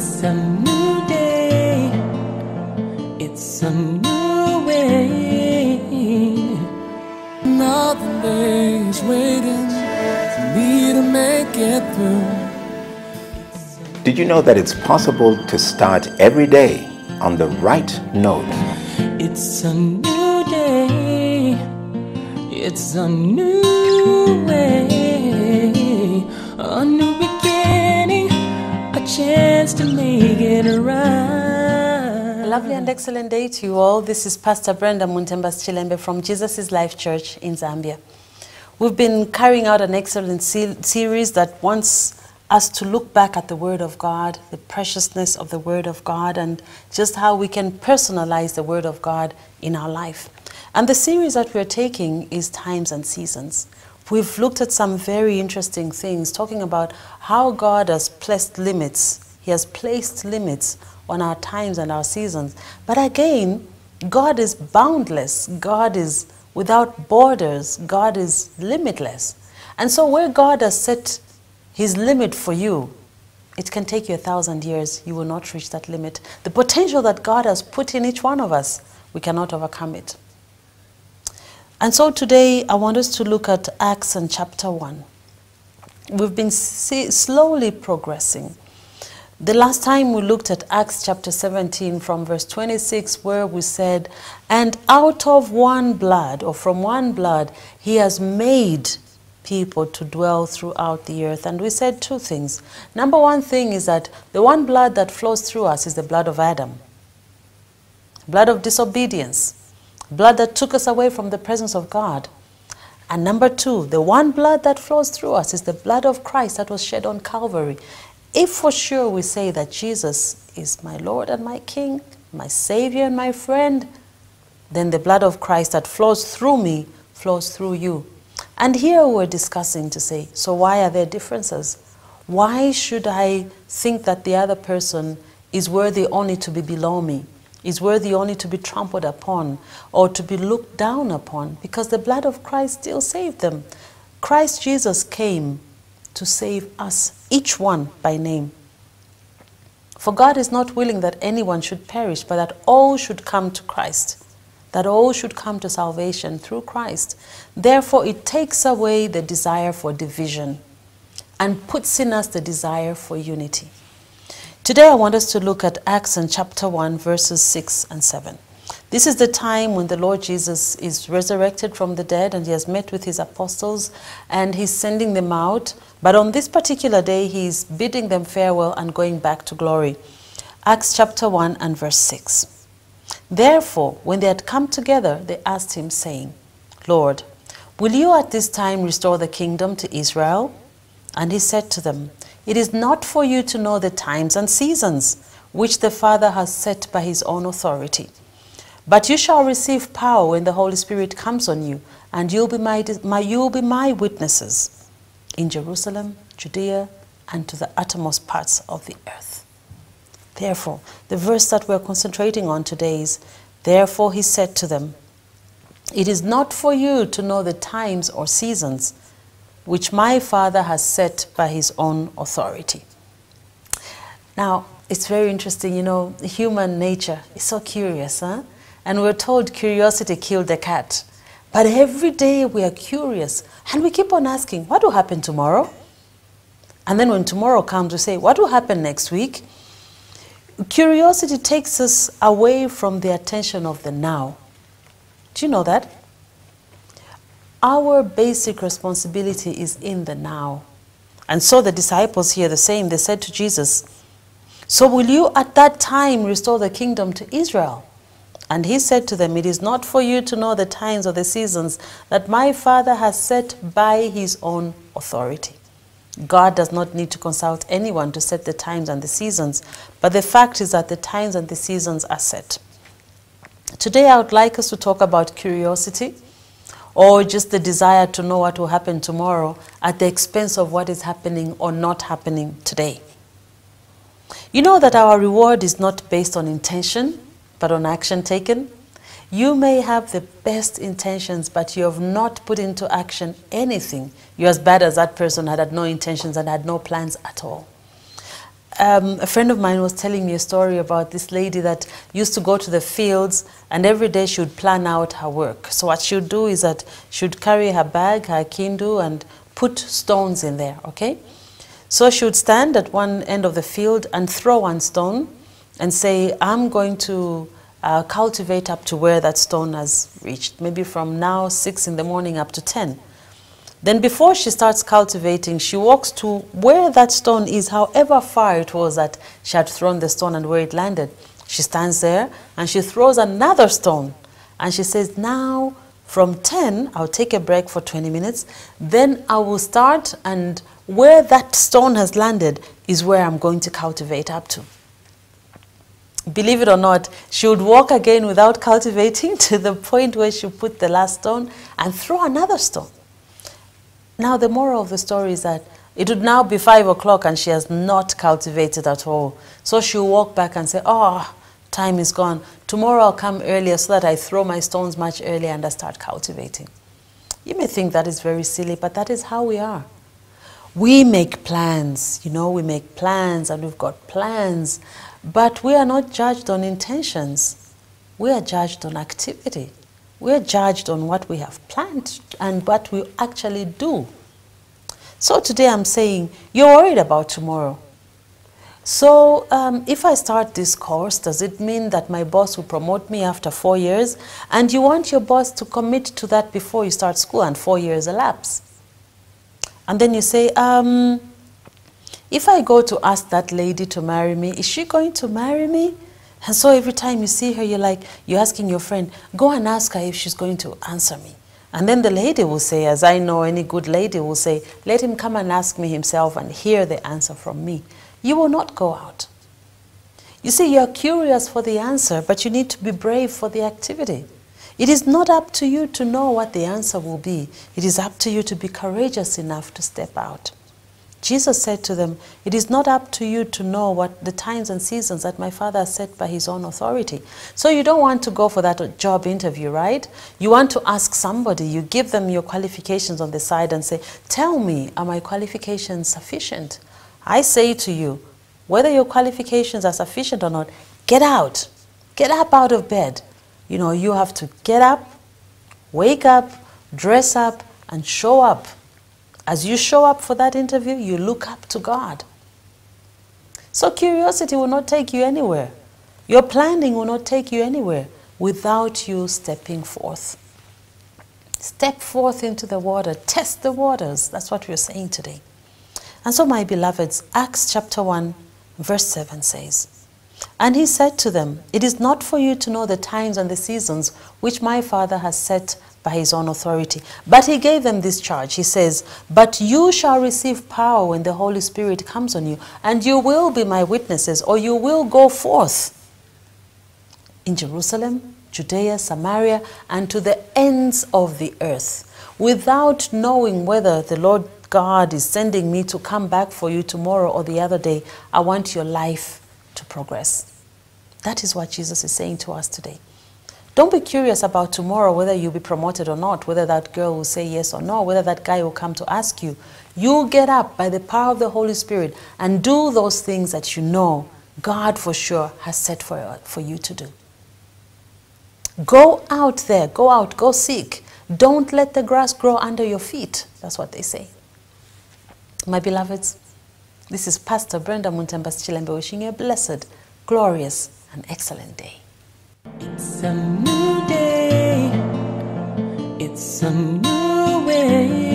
It's a new day. It's a new way. Another day is waiting for me to make it through. Did you know that it's possible to start every day on the right note? It's a new day. It's a new way. Make it right. A lovely and excellent day to you all. This is Pastor Brenda Muntembas Chilembe from Jesus Life Church in Zambia. We've been carrying out an excellent se- series that wants us to look back at the Word of God, the preciousness of the Word of God, and just how we can personalize the Word of God in our life. And the series that we're taking is Times and Seasons. We've looked at some very interesting things, talking about how God has placed limits. He has placed limits on our times and our seasons. But again, God is boundless. God is without borders. God is limitless. And so, where God has set his limit for you, it can take you a thousand years. You will not reach that limit. The potential that God has put in each one of us, we cannot overcome it. And so today I want us to look at Acts and chapter 1. We've been slowly progressing. The last time we looked at Acts chapter 17 from verse 26, where we said, And out of one blood, or from one blood, he has made people to dwell throughout the earth. And we said two things. Number one thing is that the one blood that flows through us is the blood of Adam, blood of disobedience, blood that took us away from the presence of God. And number two, the one blood that flows through us is the blood of Christ that was shed on Calvary. If for sure we say that Jesus is my Lord and my King, my Savior and my friend, then the blood of Christ that flows through me flows through you. And here we're discussing to say, so why are there differences? Why should I think that the other person is worthy only to be below me, is worthy only to be trampled upon, or to be looked down upon? Because the blood of Christ still saved them. Christ Jesus came to save us, each one by name. For God is not willing that anyone should perish, but that all should come to Christ that all should come to salvation through Christ. Therefore, it takes away the desire for division and puts in us the desire for unity. Today, I want us to look at Acts in chapter 1, verses 6 and 7. This is the time when the Lord Jesus is resurrected from the dead and he has met with his apostles and he's sending them out. But on this particular day, he's bidding them farewell and going back to glory. Acts chapter 1 and verse 6. Therefore, when they had come together, they asked him, saying, Lord, will you at this time restore the kingdom to Israel? And he said to them, It is not for you to know the times and seasons which the Father has set by his own authority. But you shall receive power when the Holy Spirit comes on you, and you'll be my, my, you'll be my witnesses in Jerusalem, Judea, and to the uttermost parts of the earth. Therefore, the verse that we're concentrating on today is Therefore he said to them, It is not for you to know the times or seasons which my Father has set by his own authority. Now, it's very interesting, you know, human nature is so curious, huh? And we're told curiosity killed the cat. But every day we are curious and we keep on asking, What will happen tomorrow? And then when tomorrow comes, we say, What will happen next week? Curiosity takes us away from the attention of the now. Do you know that? Our basic responsibility is in the now. And so the disciples hear the same. They said to Jesus, So will you at that time restore the kingdom to Israel? And he said to them, It is not for you to know the times or the seasons that my Father has set by his own authority. God does not need to consult anyone to set the times and the seasons, but the fact is that the times and the seasons are set. Today, I would like us to talk about curiosity or just the desire to know what will happen tomorrow at the expense of what is happening or not happening today. You know that our reward is not based on intention, but on action taken. You may have the best intentions, but you have not put into action anything. You're as bad as that person had had no intentions and had no plans at all. um, a friend of mine was telling me a story about this lady that used to go to the fields and every day she would plan out her work. So what she would do is that she would carry her bag, her kindle, and put stones in there, okay? So she would stand at one end of the field and throw one stone and say, I'm going to uh, cultivate up to where that stone has reached, maybe from now 6 in the morning up to 10. Then before she starts cultivating, she walks to where that stone is, however far it was that she had thrown the stone and where it landed. She stands there and she throws another stone. And she says, now from 10, I'll take a break for 20 minutes. Then I will start and where that stone has landed is where I'm going to cultivate up to. Believe it or not, she would walk again without cultivating to the point where she put the last stone and throw another stone. Now, the moral of the story is that it would now be five o'clock and she has not cultivated at all. So she'll walk back and say, Oh, time is gone. Tomorrow I'll come earlier so that I throw my stones much earlier and I start cultivating. You may think that is very silly, but that is how we are. We make plans, you know, we make plans and we've got plans, but we are not judged on intentions. We are judged on activity. We're judged on what we have planned and what we actually do. So today I'm saying, you're worried about tomorrow. So um, if I start this course, does it mean that my boss will promote me after four years? And you want your boss to commit to that before you start school and four years elapse. And then you say, um, if I go to ask that lady to marry me, is she going to marry me? And so every time you see her, you're like, you're asking your friend, go and ask her if she's going to answer me. And then the lady will say, as I know any good lady will say, let him come and ask me himself and hear the answer from me. You will not go out. You see, you're curious for the answer, but you need to be brave for the activity. It is not up to you to know what the answer will be. It is up to you to be courageous enough to step out. Jesus said to them, It is not up to you to know what the times and seasons that my Father has set by his own authority. So you don't want to go for that job interview, right? You want to ask somebody, you give them your qualifications on the side and say, Tell me, are my qualifications sufficient? I say to you, whether your qualifications are sufficient or not, get out. Get up out of bed. You know, you have to get up, wake up, dress up, and show up as you show up for that interview, you look up to God. So curiosity will not take you anywhere. Your planning will not take you anywhere without you stepping forth. Step forth into the water, test the waters. That's what we're saying today. And so, my beloveds, Acts chapter 1, verse 7 says, And he said to them, It is not for you to know the times and the seasons which my Father has set by his own authority. But he gave them this charge. He says, But you shall receive power when the Holy Spirit comes on you, and you will be my witnesses, or you will go forth in Jerusalem, Judea, Samaria, and to the ends of the earth, without knowing whether the Lord God is sending me to come back for you tomorrow or the other day. I want your life to progress. That is what Jesus is saying to us today. Don't be curious about tomorrow, whether you'll be promoted or not, whether that girl will say yes or no, whether that guy will come to ask you. You get up by the power of the Holy Spirit and do those things that you know God for sure has set for, for you to do. Go out there, go out, go seek. Don't let the grass grow under your feet. That's what they say. My beloveds, this is Pastor Brenda Muntembas Chilembe wishing you a blessed, glorious, and excellent day. It's a new day. It's a new way.